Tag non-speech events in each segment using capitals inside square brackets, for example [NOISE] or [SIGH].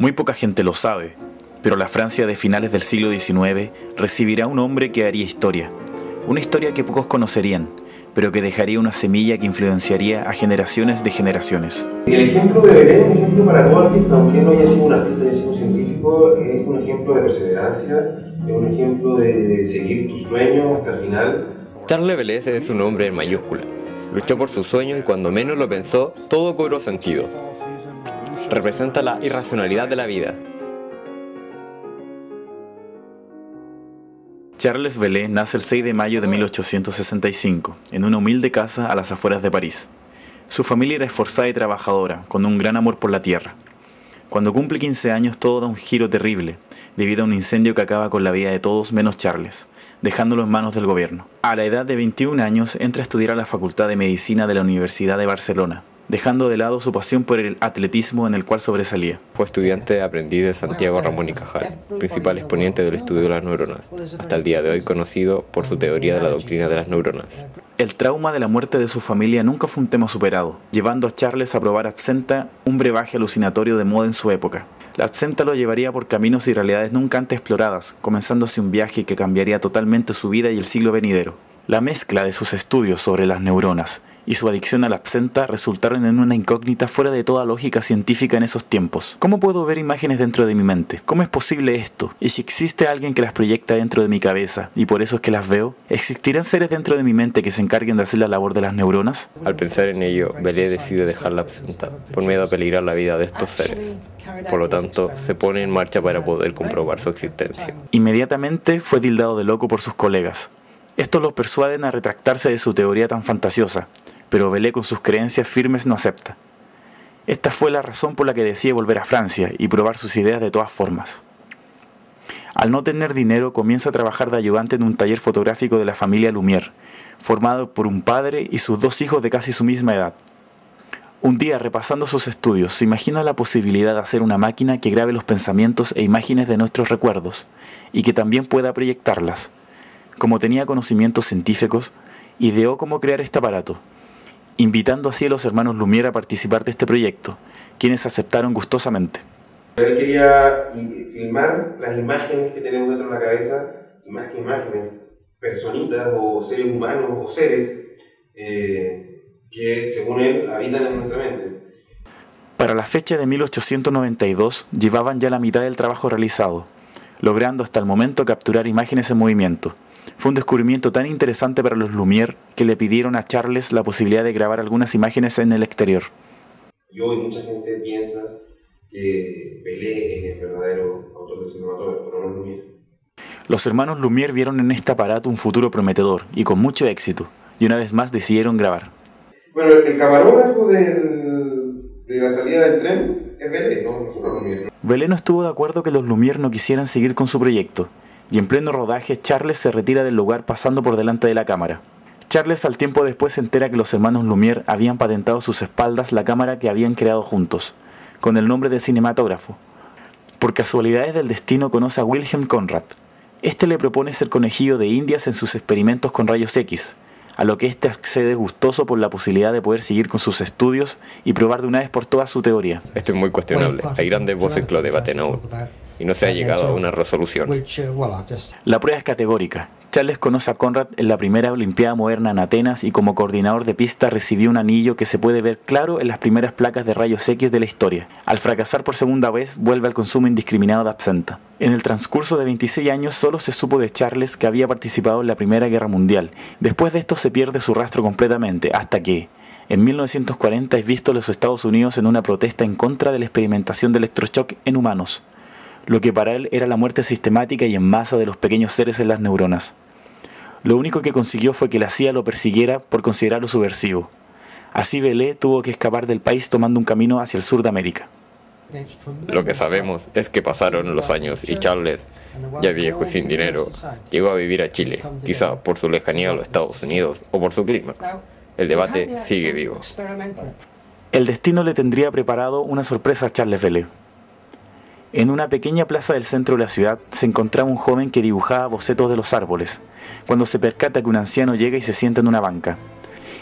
Muy poca gente lo sabe, pero la Francia de finales del siglo XIX recibirá un hombre que haría historia. Una historia que pocos conocerían, pero que dejaría una semilla que influenciaría a generaciones de generaciones. El ejemplo de Belén es un ejemplo para todo artista, aunque no haya sido un artista, haya sido un científico, es un ejemplo de perseverancia, es un ejemplo de seguir tus sueños hasta el final. Charles Belés es su nombre en mayúscula. Luchó por sus sueños y cuando menos lo pensó, todo cobró sentido. Representa la irracionalidad de la vida, Charles Velay nace el 6 de mayo de 1865 en una humilde casa a las afueras de París. Su familia era esforzada y trabajadora, con un gran amor por la tierra. Cuando cumple 15 años todo da un giro terrible, debido a un incendio que acaba con la vida de todos menos Charles, dejándolo en manos del gobierno. A la edad de 21 años entra a estudiar a la Facultad de Medicina de la Universidad de Barcelona, dejando de lado su pasión por el atletismo en el cual sobresalía. Fue estudiante aprendiz de Santiago Ramón y Cajal, principal exponente del estudio de las neuronas, hasta el día de hoy conocido por su teoría de la doctrina de las neuronas. El trauma de la muerte de su familia nunca fue un tema superado, llevando a Charles a probar absenta, un brebaje alucinatorio de moda en su época. La absenta lo llevaría por caminos y realidades nunca antes exploradas, comenzándose un viaje que cambiaría totalmente su vida y el siglo venidero. La mezcla de sus estudios sobre las neuronas y su adicción a la absenta resultaron en una incógnita fuera de toda lógica científica en esos tiempos. ¿Cómo puedo ver imágenes dentro de mi mente? ¿Cómo es posible esto? ¿Y si existe alguien que las proyecta dentro de mi cabeza y por eso es que las veo? ¿Existirán seres dentro de mi mente que se encarguen de hacer la labor de las neuronas? Al pensar en ello, Belé decide dejar la absenta por miedo a peligrar la vida de estos seres. Por lo tanto, se pone en marcha para poder comprobar su existencia. Inmediatamente fue tildado de loco por sus colegas. Estos los persuaden a retractarse de su teoría tan fantasiosa, pero Belé con sus creencias firmes no acepta. Esta fue la razón por la que decide volver a Francia y probar sus ideas de todas formas. Al no tener dinero, comienza a trabajar de ayudante en un taller fotográfico de la familia Lumière, formado por un padre y sus dos hijos de casi su misma edad. Un día, repasando sus estudios, se imagina la posibilidad de hacer una máquina que grabe los pensamientos e imágenes de nuestros recuerdos y que también pueda proyectarlas. Como tenía conocimientos científicos, ideó cómo crear este aparato, invitando así a los hermanos Lumière a participar de este proyecto, quienes aceptaron gustosamente. Él quería filmar las imágenes que tenemos dentro de la cabeza, y más que imágenes, personitas o seres humanos o seres eh, que, según él, habitan en nuestra mente. Para la fecha de 1892 llevaban ya la mitad del trabajo realizado, logrando hasta el momento capturar imágenes en movimiento, fue un descubrimiento tan interesante para los Lumière que le pidieron a Charles la posibilidad de grabar algunas imágenes en el exterior. Yo y mucha gente piensa que Pelé es el verdadero autor del cinematógrafo, no los Lumière. Los hermanos Lumière vieron en este aparato un futuro prometedor y con mucho éxito, y una vez más decidieron grabar. Bueno, el camarógrafo del, de la salida del tren es Belé, no, no Lumière. Belé no estuvo de acuerdo que los Lumière no quisieran seguir con su proyecto, y en pleno rodaje Charles se retira del lugar pasando por delante de la cámara. Charles al tiempo después se entera que los hermanos Lumière habían patentado a sus espaldas la cámara que habían creado juntos, con el nombre de cinematógrafo. Por casualidades del destino conoce a Wilhelm Conrad. Este le propone ser conejillo de indias en sus experimentos con rayos X, a lo que éste accede gustoso por la posibilidad de poder seguir con sus estudios y probar de una vez por todas su teoría. Esto es muy cuestionable. Hay grandes voces que lo debaten aún y no se ha llegado a una resolución. La prueba es categórica. Charles conoce a Conrad en la primera Olimpiada Moderna en Atenas y como coordinador de pista recibió un anillo que se puede ver claro en las primeras placas de rayos X de la historia. Al fracasar por segunda vez, vuelve al consumo indiscriminado de absenta. En el transcurso de 26 años solo se supo de Charles que había participado en la Primera Guerra Mundial. Después de esto se pierde su rastro completamente, hasta que, en 1940 es visto en los Estados Unidos en una protesta en contra de la experimentación de electroshock en humanos lo que para él era la muerte sistemática y en masa de los pequeños seres en las neuronas. Lo único que consiguió fue que la CIA lo persiguiera por considerarlo subversivo. Así Belé tuvo que escapar del país tomando un camino hacia el sur de América. Lo que sabemos es que pasaron los años y Charles, ya viejo y sin dinero, llegó a vivir a Chile, quizá por su lejanía a los Estados Unidos o por su clima. El debate sigue vivo. El destino le tendría preparado una sorpresa a Charles Belé. En una pequeña plaza del centro de la ciudad se encontraba un joven que dibujaba bocetos de los árboles, cuando se percata que un anciano llega y se sienta en una banca.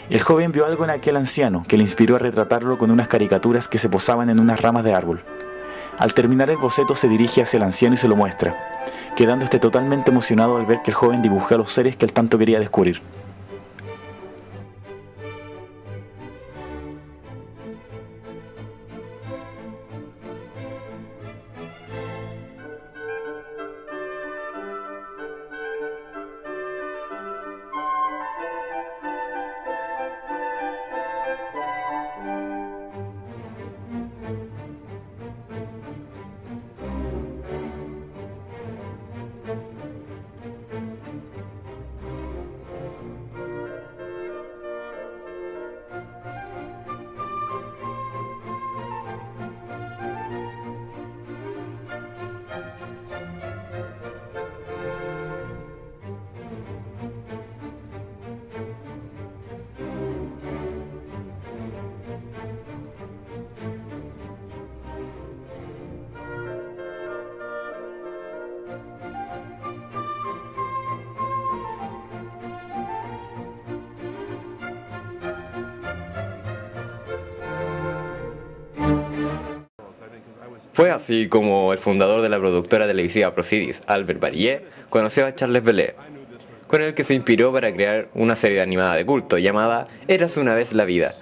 El joven vio algo en aquel anciano que le inspiró a retratarlo con unas caricaturas que se posaban en unas ramas de árbol. Al terminar el boceto se dirige hacia el anciano y se lo muestra, quedando este totalmente emocionado al ver que el joven dibuja los seres que él tanto quería descubrir. Fue así como el fundador de la productora televisiva Procidis, Albert Barillet, conoció a Charles Bellet, con el que se inspiró para crear una serie animada de culto llamada Eras una vez la vida,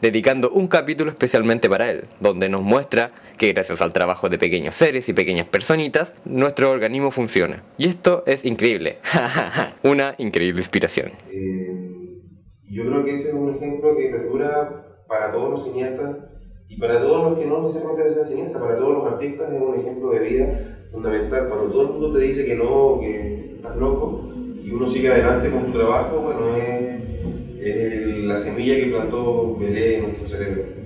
dedicando un capítulo especialmente para él, donde nos muestra que gracias al trabajo de pequeños seres y pequeñas personitas, nuestro organismo funciona. Y esto es increíble, [LAUGHS] una increíble inspiración. Eh, yo creo que ese es un ejemplo que perdura para todos los cineastas y para todos los que no necesariamente sean cineastas, para todos los artistas es un ejemplo de vida fundamental. Cuando todo el mundo te dice que no, que estás loco, y uno sigue adelante con su trabajo, bueno, es, es la semilla que plantó Belé en nuestro cerebro.